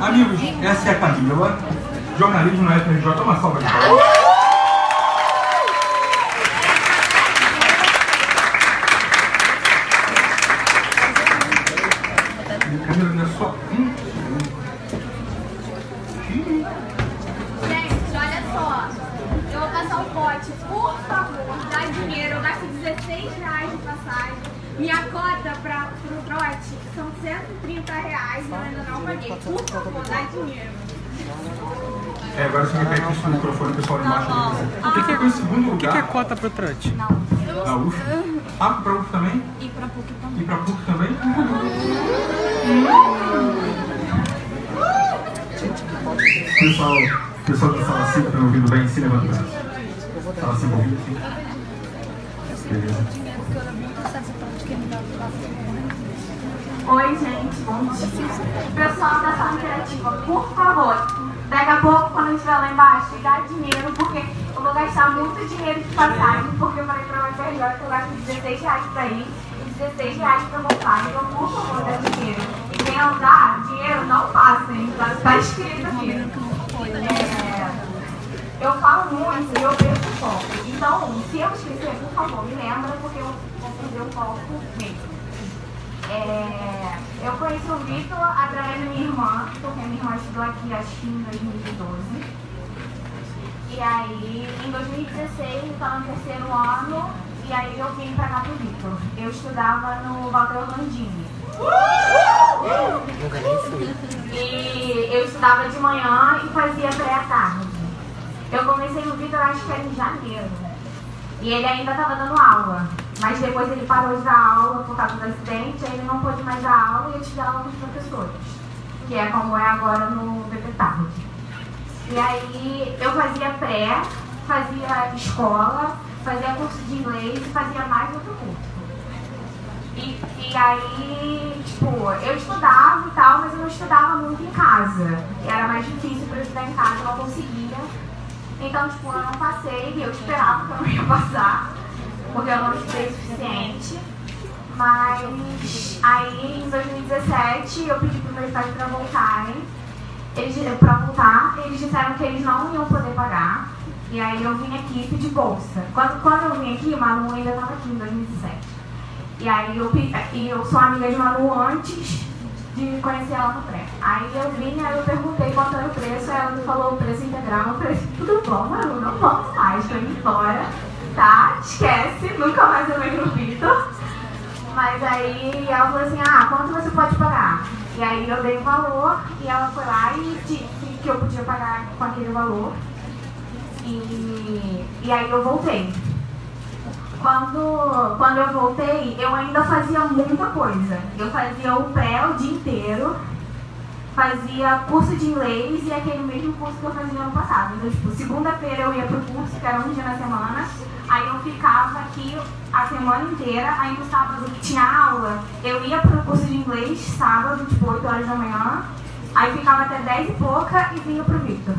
Amigos, essa é a Camila. Jornalismo na FRJ. Toma uma salva de palmas. É só. Gente, olha só. Eu vou passar o pote. Por favor, dá dinheiro. Eu gasto 16 reais de passagem. Minha cota para o trote são 130 reais. Eu ainda não paguei. Por favor, dá dinheiro. É, agora você repete isso no microfone, o pessoal de baixo. O que, que é em segundo O que, que é lugar? cota pro trante? A UF. Ah, pra UF também? E pra PUC também. E pra PUC também? Pessoal, pessoal da sala 5 tá me ouvindo bem? Se levanta o braço. Sala 5 ouvindo sim? Oi, gente, bom dia. Pessoal da sala interativa, por favor, daqui a pouco, quando eu estiver lá embaixo, dá dinheiro, porque eu vou gastar muito dinheiro de passagem, porque eu falei pra UFRJ que eu gasto 16 reais pra ir e 16 reais pra voltar. Então, por favor, dá dinheiro. E quem dá dinheiro, não passem, tá, tá escrito aqui. É, eu falo muito e eu perco o foco. Então, se eu esquecer, por favor, me lembra, porque eu vou perder o foco mesmo. É, eu conheci o Vitor através da minha irmã, porque minha irmã estudou aqui, acho que em 2012. E aí, em 2016, eu estava no terceiro ano, e aí eu vim pra cá pro Vitor. Eu estudava no Walter Orlandini. E eu estudava de manhã e fazia pré à tarde. Eu comecei no Vitor, acho que era em janeiro. E ele ainda estava dando aula. Mas depois ele parou de dar aula por causa do acidente, aí ele não pôde mais dar aula e eu tive aula com os professores. Que é como é agora no BP Tarde. E aí eu fazia pré, fazia escola, fazia curso de inglês e fazia mais outro curso. E, e aí, tipo, eu estudava e tal, mas eu não estudava muito em casa. Era mais difícil para estudar em casa, eu não conseguia. Então, tipo, eu não passei, e eu esperava que eu não ia passar, porque eu não estudei o suficiente. Mas aí em 2017 eu pedi para meus pais para voltarem. Eles para voltar, eles disseram que eles não iam poder pagar. E aí eu vim aqui pedir bolsa. Quando, quando eu vim aqui, Manu ainda estava aqui em 2017. E aí eu, e eu sou amiga de Manu antes de conhecer ela no pré. Aí eu vim, aí eu perguntei quanto era o preço, ela me falou o preço integral, eu falei, tudo bom, Manu, não vamos mais, tô indo embora, tá? Esquece, nunca mais eu venho no Vitor. Mas aí ela falou assim, ah, quanto você pode pagar? E aí eu dei o valor e ela foi lá e disse que eu podia pagar com aquele valor. E, e aí eu voltei. Quando, quando eu voltei, eu ainda fazia muita coisa. Eu fazia o pré o dia inteiro, fazia curso de inglês e aquele mesmo curso que eu fazia ano passado. Então, tipo, segunda-feira eu ia pro curso, que era um dia na semana, aí eu ficava aqui a semana inteira, aí no sábado que tinha aula, eu ia pro curso de inglês, sábado, tipo, 8 horas da manhã, aí ficava até 10 e pouca e vinha pro Victor.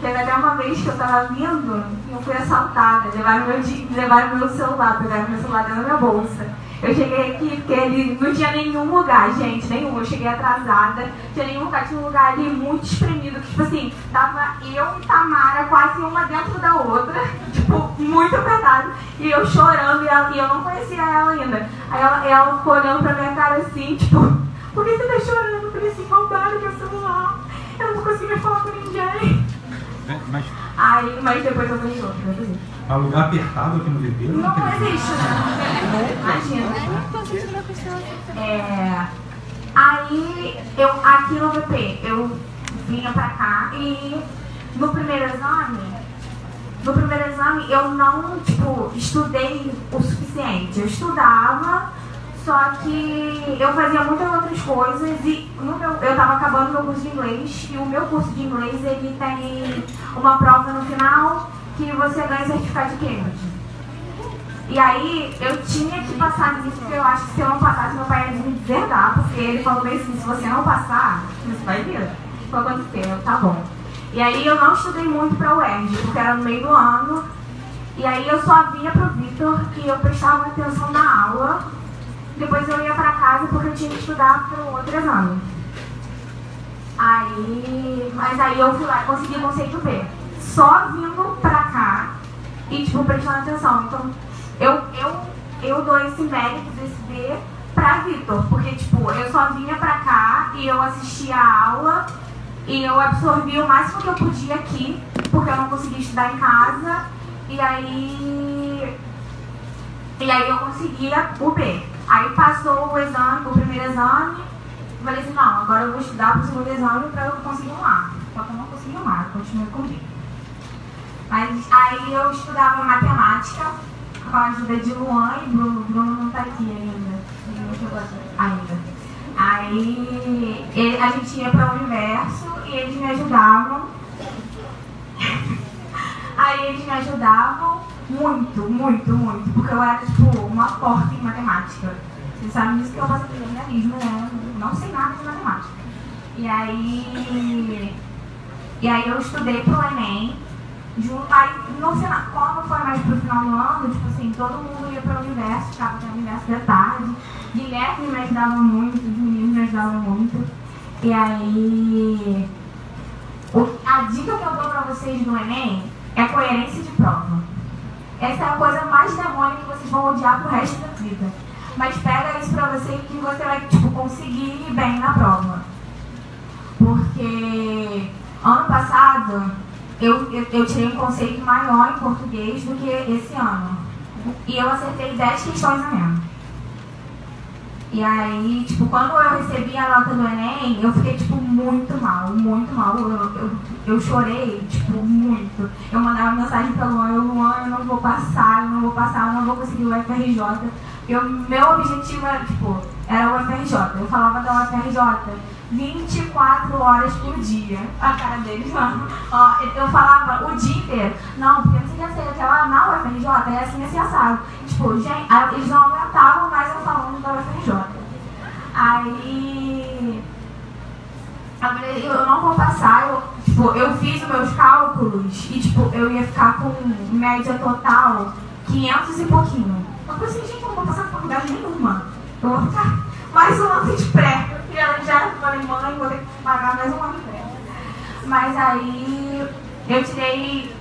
Teve até uma vez que eu tava vindo e eu fui assaltada, levaram meu, levaram meu celular, pegaram meu celular dentro da minha bolsa. Eu cheguei aqui porque ele não tinha nenhum lugar, gente, nenhum. Eu cheguei atrasada, tinha nenhum lugar, tinha um lugar ali muito espremido, que tipo assim, tava eu e Tamara quase uma dentro da outra, tipo, muito apertado. E eu chorando e, ela- e eu não conhecia ela ainda. Aí ela, ela ficou olhando pra minha cara assim, tipo, por que você tá chorando? Eu falei assim, roubaram meu celular. Mas Aí, mas depois eu ganhei outro, eu ganhei. há lugar apertado aqui no VP? Não existe, né? Imagina. É, aí, eu, aqui no VP, eu vinha pra cá e no primeiro exame, no primeiro exame eu não, tipo, estudei o suficiente. Eu estudava, só que eu fazia muitas outras coisas e meu, eu tava acabando meu curso de inglês e o meu curso de inglês ele tem uma prova no final que você ganha certificado de Cambridge. E aí eu tinha que passar nisso, porque eu acho que se eu não passasse, meu pai ia me deserdar, porque ele falou bem assim, se você não passar, você vai ver. Foi acontecer, eu, tá bom. E aí eu não estudei muito pra UERJ, porque era no meio do ano. E aí eu só vinha pro Vitor que eu prestava atenção na aula. Depois eu ia para casa porque eu tinha que estudar para o outro exame. Aí, mas aí eu fui lá e consegui o conceito B. Só vindo pra cá e, tipo, prestando atenção. Então, eu, eu, eu dou esse mérito desse B pra Vitor, porque, tipo, eu só vinha pra cá e eu assistia a aula e eu absorvi o máximo que eu podia aqui, porque eu não conseguia estudar em casa. E aí. E aí eu conseguia o B. Aí passou o exame, o primeiro exame, eu falei assim, não, agora eu vou estudar para o segundo exame para eu conseguir um A. Só que eu não consegui um A, continuei com B. Mas aí eu estudava matemática com a ajuda de Luan e Bruno. Bruno não está aqui ainda. Ainda. Aí ele, a gente ia para o universo e eles me ajudavam. aí eles me ajudavam muito, muito, muito. Porque eu era tipo uma porta em matemática. Vocês sabem disso que eu faço jornalismo, né? Não sei nada de matemática. E aí. E aí eu estudei pro Enem. Junto, aí no final, quando foi mais pro final do ano, tipo assim, todo mundo ia pro universo, ficava no universo da tarde. Guilherme me ajudava muito, os meninos me ajudavam muito. E aí. A dica que eu dou pra vocês do Enem é coerência de prova. Essa é a coisa mais demônica que vocês vão odiar pro resto da vida mas pega isso pra você que você vai tipo, conseguir ir bem na prova. Porque ano passado eu, eu, eu tirei um conceito maior em português do que esse ano. E eu acertei 10 questões a menos. E aí, tipo, quando eu recebi a nota do Enem, eu fiquei, tipo, muito mal, muito mal. Eu, eu, eu chorei, tipo, muito. Eu mandava mensagem pra Luan, eu, Luan, eu não vou passar, eu não vou passar, eu não vou conseguir o FRJ. Eu, meu objetivo era, tipo, era o FRJ. Eu falava da UFRJ 24 horas por dia. A cara deles, mano. Ó, eu falava o dia inteiro. Não, porque não sei o que aquela na UFRJ é assim, assim, assado. Tipo, gente, eles não aguentavam mais eu falando da UFRJ. Aí. Eu eu não vou passar, eu, tipo, eu fiz os meus cálculos e, tipo, eu ia ficar com média total 500 e pouquinho. Eu falei assim, gente, eu não vou passar faculdade nenhuma. Eu vou ficar mais um ano de pré. Porque eu já falei, mãe, vou ter que pagar mais um ano de. Mas aí eu tirei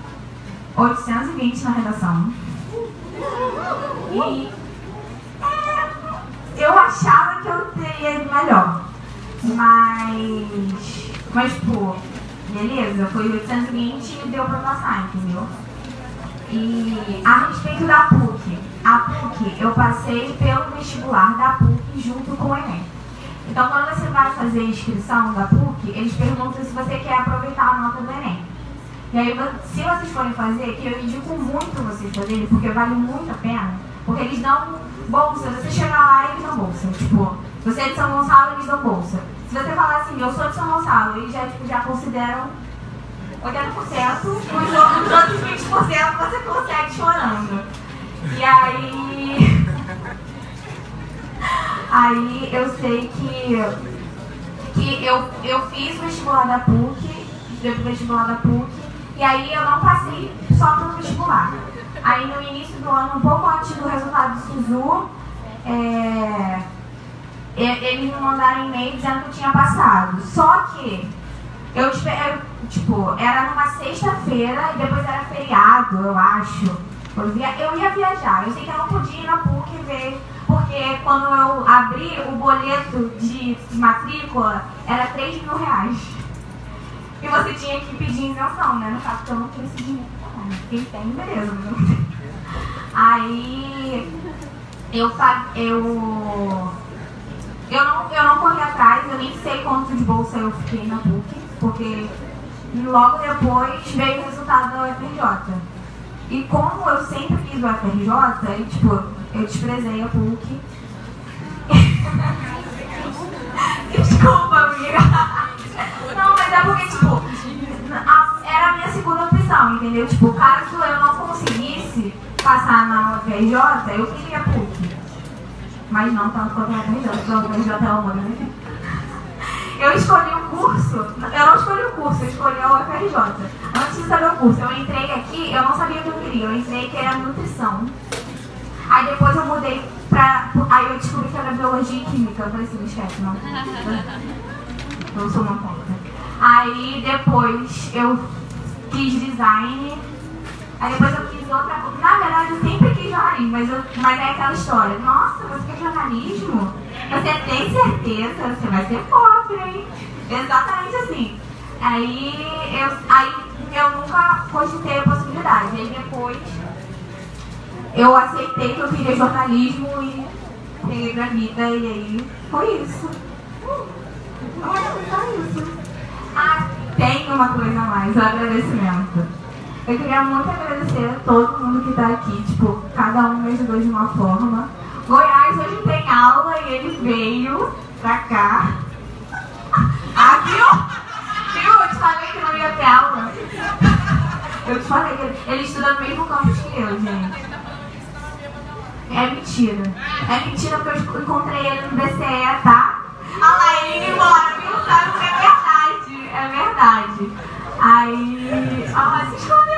820 na redação. E é, eu achava que eu teria ido melhor. Mas, mas, pô, beleza, foi 820 e deu pra passar, entendeu? E a respeito da PUC, a PUC eu passei pelo vestibular da PUC junto com o Enem. Então, quando você vai fazer a inscrição da PUC, eles perguntam se você quer aproveitar a nota do Enem. E aí, se vocês forem fazer, que eu indico muito vocês fazerem, porque vale muito a pena, porque eles dão bolsa. Você chegar lá, eles dão bolsa. Tipo, você é de São Gonçalo, eles dão bolsa. Se você falar assim, eu sou de São Gonçalo, eles já, tipo, já consideram 80%, os outros 20% você consegue chorando. E aí. Aí eu sei que, que eu, eu fiz o vestibular da PUC, o vestibular da PUC, e aí eu não passei só para o vestibular. Aí no início do ano, um pouco antes do resultado do SISU, é, eles me mandaram e-mail dizendo que eu tinha passado. Só que eu tipo, era numa sexta-feira e depois era feriado, eu acho. Eu, via, eu ia viajar, eu sei que eu não podia ir na PUC ver, porque quando eu abri o boleto de matrícula era 3 mil reais. E você tinha que pedir isenção, né? No caso, eu não tinha esse dinheiro. Quem tem, beleza, não Aí eu, eu, eu, não, eu não corri atrás, eu nem sei quanto de bolsa eu fiquei na PUC porque logo depois veio o resultado da UFRJ. E como eu sempre quis o UFRJ, e, tipo, eu desprezei a PUC. Desculpa, amiga. Não, mas é porque, tipo, era a minha segunda opção, entendeu? Tipo, caso eu não conseguisse passar na UFRJ, eu queria PUC. Mas não tanto quanto a UFRJ, porque a UFRJ é uma grande eu escolhi o curso, eu não escolhi o curso, eu escolhi a UFRJ. Antes de saber o curso, eu entrei aqui, eu não sabia o que eu queria, eu entrei que era nutrição. Aí depois eu mudei pra. Aí eu descobri que era biologia e química. Eu falei assim, esquece, não. Eu sou uma conta. Aí depois eu quis design. Aí depois eu fiz outra coisa. Na verdade, eu sempre quis jornalismo, mas, eu, mas é aquela história. Nossa, você quer jornalismo? Você tem certeza? Você vai ser pobre, hein? Exatamente assim. Aí eu, aí eu nunca cogitei a possibilidade. Aí depois eu aceitei que eu queria jornalismo e peguei pra vida e aí foi isso. É só isso. Ah, tem uma coisa a mais, o agradecimento. Eu queria muito agradecer a todo mundo que está aqui, tipo, cada um me ajudou de uma forma. Goiás hoje tem aula e ele veio pra cá. Ah, viu? Viu? Eu te falei que não ia ter aula. Eu te falei que ele, ele estuda no mesmo campus que eu, gente. É mentira. É mentira porque eu encontrei ele no BCE, tá? Olha lá, ele indo embora, viu? Sabe que é verdade. É verdade. Aí. Olha lá, se escondeu.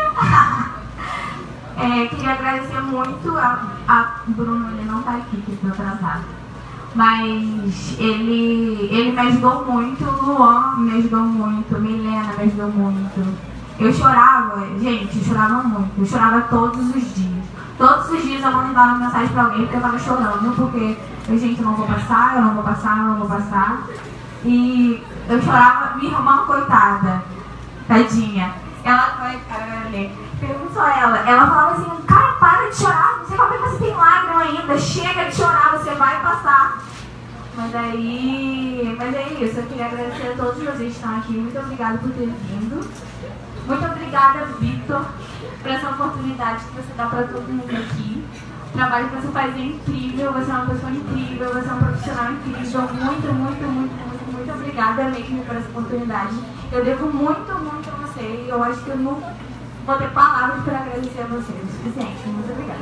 É, queria agradecer muito a, a Bruno, ele não tá aqui, que estou atrasado. Mas ele, ele me ajudou muito, Luan me ajudou muito, Milena me ajudou muito. Eu chorava, gente, eu chorava muito, eu chorava todos os dias. Todos os dias eu mandava mensagem pra alguém porque eu tava chorando, porque eu, gente, eu não vou passar, eu não vou passar, eu não vou passar. E eu chorava, minha irmã, coitada, tadinha. Ela vai, perguntou a ela, ela falava assim, cara, para de chorar, como é que você tem lágrima ainda, chega de chorar, você vai passar. Mas aí, mas é isso, eu queria agradecer a todos vocês que estão aqui, muito obrigada por ter vindo. Muito obrigada, Vitor, por essa oportunidade que você dá para todo mundo aqui. O trabalho que você faz é incrível, você é uma pessoa incrível, você é um profissional incrível. Muito, muito, muito, muito, muito obrigada mesmo por essa oportunidade. Eu devo muito, muito a você e eu acho que eu não vou ter palavras para agradecer a você. O suficiente. Muito obrigada.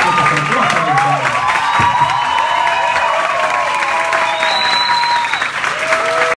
Na PJ,